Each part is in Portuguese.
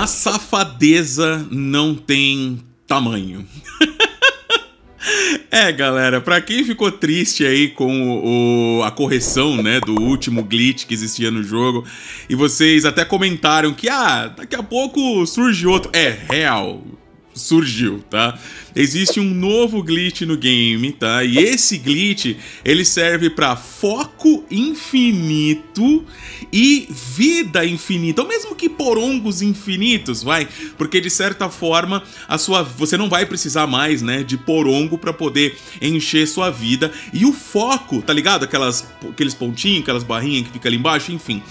A safadeza não tem tamanho. É, galera, pra quem ficou triste aí com o, a correção, né, do último glitch que existia no jogo, e vocês até comentaram que, ah, daqui a pouco surge outro. É, real, surgiu, tá? Existe um novo glitch no game, tá? E esse glitch, ele serve para foco infinito e vida infinita, ou mesmo que porongos infinitos, vai? Porque de certa forma, a sua você não vai precisar mais, né, de porongo para poder encher sua vida. E o foco, tá ligado? Aquelas aqueles pontinhos, aquelas barrinhas que fica ali embaixo, enfim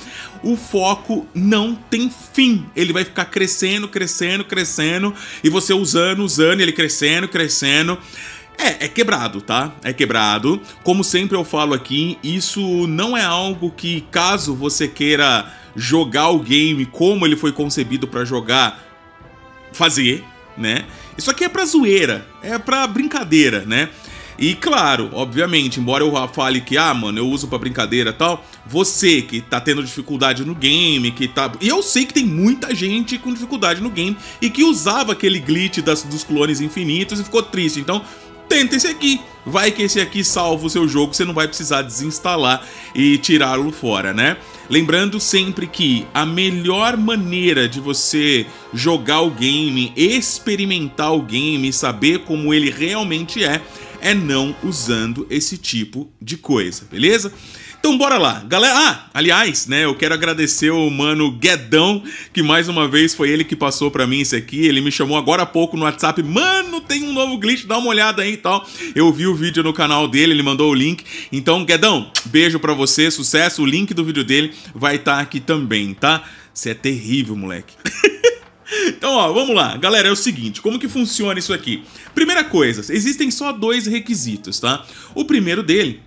o foco não tem fim. Ele vai ficar crescendo, crescendo, crescendo, e você usando, usando, ele crescendo, crescendo. É, é quebrado, tá? É quebrado. Como sempre eu falo aqui, isso não é algo que, caso você queira jogar o game como ele foi concebido para jogar, fazer, né? Isso aqui é pra zoeira, é pra brincadeira, né? E claro, obviamente, embora eu fale que, ah, mano, eu uso pra brincadeira e tal, você que tá tendo dificuldade no game, que tá. E eu sei que tem muita gente com dificuldade no game e que usava aquele glitch das, dos clones infinitos e ficou triste. Então, tenta esse aqui. Vai que esse aqui salva o seu jogo, você não vai precisar desinstalar e tirá-lo fora, né? Lembrando sempre que a melhor maneira de você jogar o game, experimentar o game, saber como ele realmente é, é não usando esse tipo de coisa, beleza? Então bora lá, galera. Ah, aliás, né, eu quero agradecer o mano Guedão, que mais uma vez foi ele que passou para mim isso aqui. Ele me chamou agora há pouco no WhatsApp, mano, tem um novo glitch, dá uma olhada aí e tal. Eu vi o vídeo no canal dele, ele mandou o link. Então, Guedão, beijo para você, sucesso. O link do vídeo dele vai estar tá aqui também, tá? Você é terrível, moleque. Então, ó, vamos lá. Galera, é o seguinte, como que funciona isso aqui? Primeira coisa, existem só dois requisitos, tá? O primeiro dele,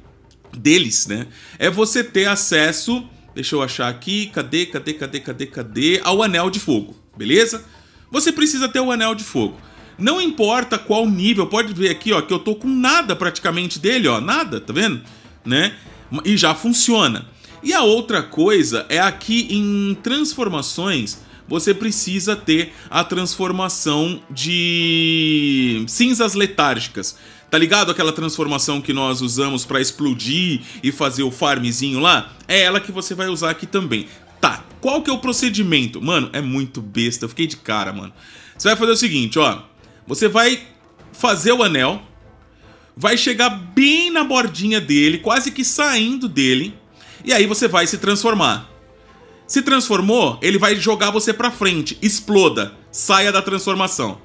deles, né, é você ter acesso, deixa eu achar aqui, cadê, cadê, cadê, cadê, cadê, ao Anel de Fogo, beleza? Você precisa ter o Anel de Fogo. Não importa qual nível, pode ver aqui, ó, que eu tô com nada praticamente dele, ó, nada, tá vendo? Né? E já funciona. E a outra coisa é aqui em transformações, você precisa ter a transformação de cinzas letárgicas. Tá ligado aquela transformação que nós usamos para explodir e fazer o farmzinho lá? É ela que você vai usar aqui também. Tá, qual que é o procedimento? Mano, é muito besta, eu fiquei de cara, mano. Você vai fazer o seguinte, ó. Você vai fazer o anel, vai chegar bem na bordinha dele, quase que saindo dele, e aí você vai se transformar. Se transformou, ele vai jogar você pra frente. Exploda. Saia da transformação.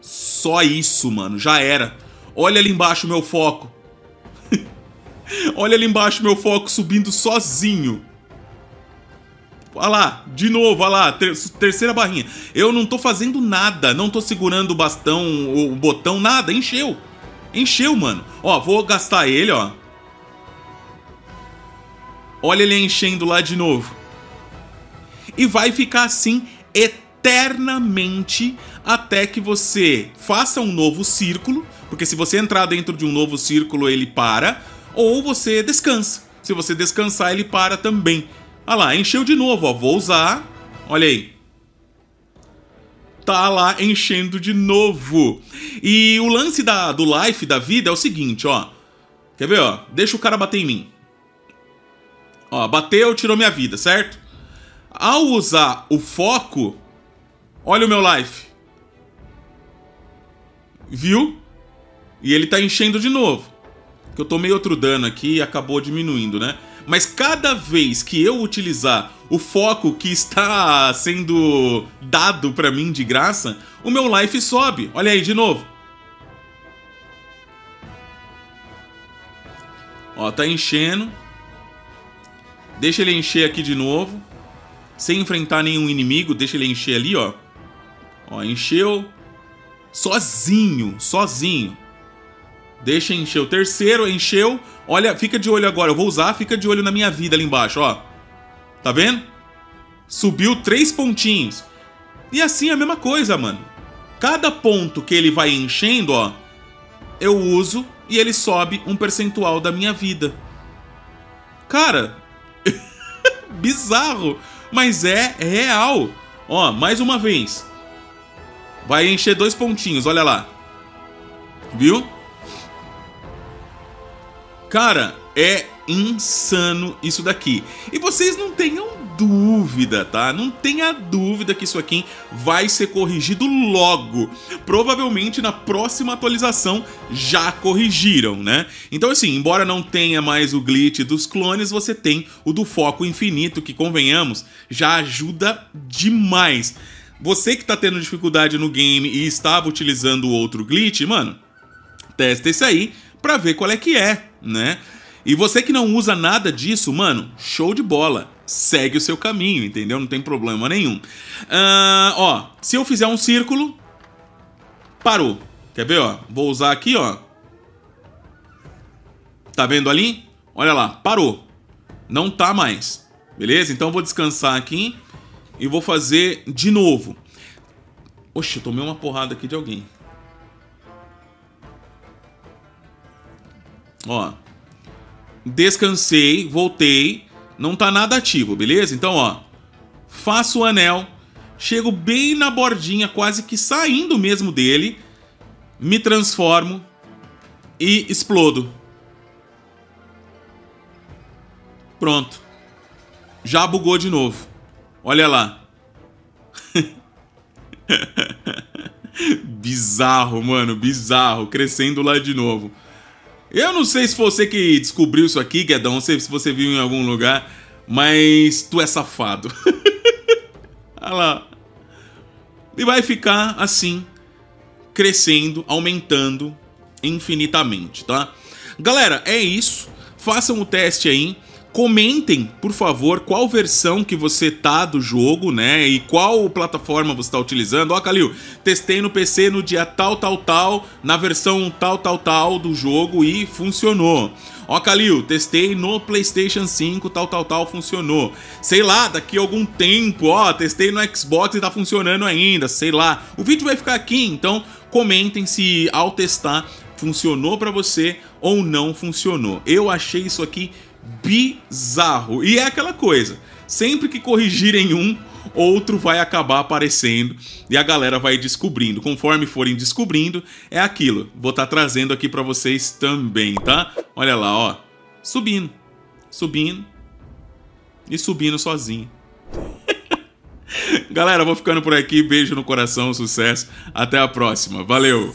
Só isso, mano. Já era. Olha ali embaixo meu foco. Olha ali embaixo meu foco subindo sozinho. Olha lá, de novo, olha lá, ter terceira barrinha. Eu não tô fazendo nada, não tô segurando o bastão, o botão, nada, encheu. Encheu, mano. Ó, vou gastar ele, ó. Olha ele enchendo lá de novo. E vai ficar assim eternamente até que você faça um novo círculo, porque se você entrar dentro de um novo círculo ele para, ou você descansa. Se você descansar ele para também. Olha lá, encheu de novo, ó, vou usar. Olha aí. Tá lá enchendo de novo. E o lance da, do life, da vida, é o seguinte, ó. Quer ver, ó? Deixa o cara bater em mim. Ó, bateu, tirou minha vida, certo? Ao usar o foco, olha o meu life. Viu? E ele tá enchendo de novo. Que eu tomei outro dano aqui e acabou diminuindo, né? Mas cada vez que eu utilizar o foco que está sendo dado para mim de graça, o meu life sobe. Olha aí de novo. Ó, tá enchendo. Deixa ele encher aqui de novo. Sem enfrentar nenhum inimigo, deixa ele encher ali, ó. Ó, encheu. Sozinho, sozinho. Deixa encher o terceiro, encheu. Olha, fica de olho agora, eu vou usar, fica de olho na minha vida ali embaixo, ó. Tá vendo? Subiu três pontinhos. E assim é a mesma coisa, mano. Cada ponto que ele vai enchendo, ó, eu uso e ele sobe um percentual da minha vida. Cara, bizarro. mas é real. Ó, mais uma vez. Vai encher dois pontinhos, olha lá. Viu? Cara, é insano isso daqui. E vocês não tenham dúvida, tá? Não tenha dúvida que isso aqui vai ser corrigido logo. Provavelmente na próxima atualização já corrigiram, né? Então assim, embora não tenha mais o glitch dos clones, você tem o do foco infinito, que convenhamos, já ajuda demais. Você que tá tendo dificuldade no game e estava utilizando outro glitch, mano, testa esse aí pra ver qual é que é, né? E você que não usa nada disso, mano, show de bola. Segue o seu caminho, entendeu? Não tem problema nenhum. Uh, ó, se eu fizer um círculo, parou. Quer ver, ó? Vou usar aqui, ó. Tá vendo ali? Olha lá, parou. Não tá mais. Beleza? Então eu vou descansar aqui e vou fazer de novo. Oxe, eu tomei uma porrada aqui de alguém. Ó. Descansei, voltei. Não tá nada ativo, beleza? Então, ó. Faço o anel. Chego bem na bordinha, quase que saindo mesmo dele. Me transformo. E explodo. Pronto. Já bugou de novo. Olha lá. bizarro, mano, bizarro. Crescendo lá de novo. Eu não sei se você que descobriu isso aqui, Guedão, não sei se você viu em algum lugar, mas tu é safado. Olha lá. E vai ficar assim, crescendo, aumentando infinitamente, tá? Galera, é isso. Façam o teste aí. Comentem, por favor, qual versão que você tá do jogo, né? E qual plataforma você está utilizando. Ó, Calil, testei no PC no dia tal, tal, tal, na versão tal, tal, tal do jogo e funcionou. Ó, Calil, testei no PlayStation 5, tal, tal, tal, funcionou. Sei lá, daqui a algum tempo, ó, testei no Xbox e tá funcionando ainda, sei lá. O vídeo vai ficar aqui, então comentem se ao testar funcionou para você ou não funcionou. Eu achei isso aqui bizarro. E é aquela coisa, sempre que corrigirem um, outro vai acabar aparecendo e a galera vai descobrindo. Conforme forem descobrindo, é aquilo. Vou estar tá trazendo aqui para vocês também, tá? Olha lá, ó. Subindo, subindo e subindo sozinho. Galera, vou ficando por aqui. Beijo no coração, sucesso. Até a próxima. Valeu!